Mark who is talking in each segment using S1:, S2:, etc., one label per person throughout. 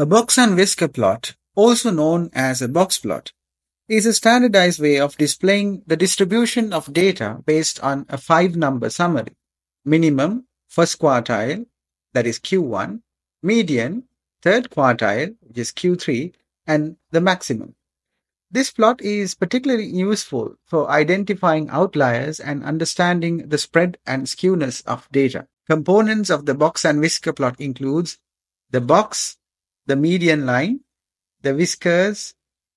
S1: A box and whisker plot, also known as a box plot, is a standardized way of displaying the distribution of data based on a five number summary. Minimum, first quartile, that is Q1, median, third quartile, which is Q3, and the maximum. This plot is particularly useful for identifying outliers and understanding the spread and skewness of data. Components of the box and whisker plot includes the box, the median line, the whiskers,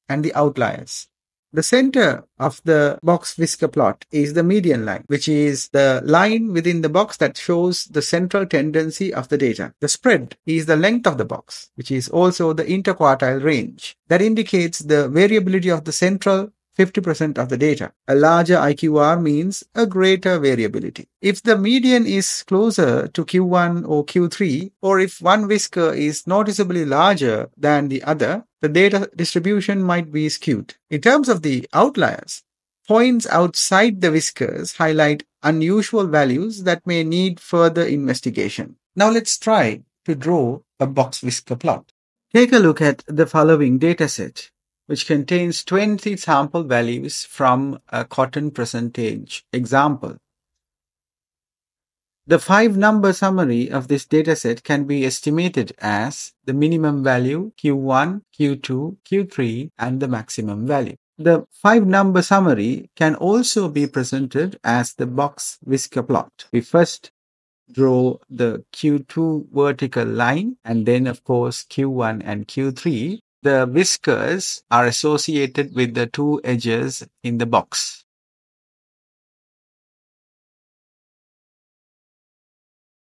S1: and the outliers. The center of the box whisker plot is the median line, which is the line within the box that shows the central tendency of the data. The spread is the length of the box, which is also the interquartile range. That indicates the variability of the central 50% of the data. A larger IQR means a greater variability. If the median is closer to Q1 or Q3, or if one whisker is noticeably larger than the other, the data distribution might be skewed. In terms of the outliers, points outside the whiskers highlight unusual values that may need further investigation. Now let's try to draw a box whisker plot. Take a look at the following dataset which contains 20 sample values from a cotton percentage example. The five number summary of this dataset can be estimated as the minimum value Q1, Q2, Q3 and the maximum value. The five number summary can also be presented as the box whisker plot. We first draw the Q2 vertical line and then of course Q1 and Q3 the whiskers are associated with the two edges in the box.